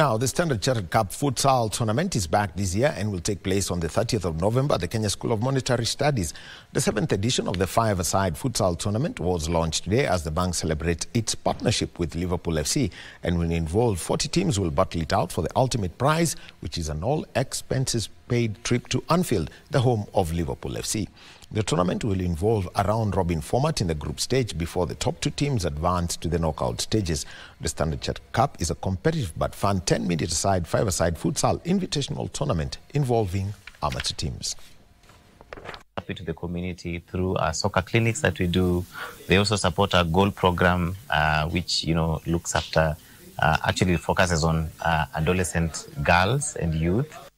Now, the Standard Chartered Cup Futsal Tournament is back this year and will take place on the 30th of November at the Kenya School of Monetary Studies. The seventh edition of the five-a-side futsal tournament was launched today as the bank celebrates its partnership with Liverpool FC and will involve 40 teams will battle it out for the ultimate prize, which is an all-expenses-paid trip to Anfield, the home of Liverpool FC. The tournament will involve a round-robin format in the group stage before the top two teams advance to the knockout stages. The Standard Chartered Cup is a competitive but fun 10-minute side, five-a-side futsal invitational tournament involving amateur teams to the community through our soccer clinics that we do. They also support our goal program, uh, which you know looks after, uh, actually focuses on uh, adolescent girls and youth.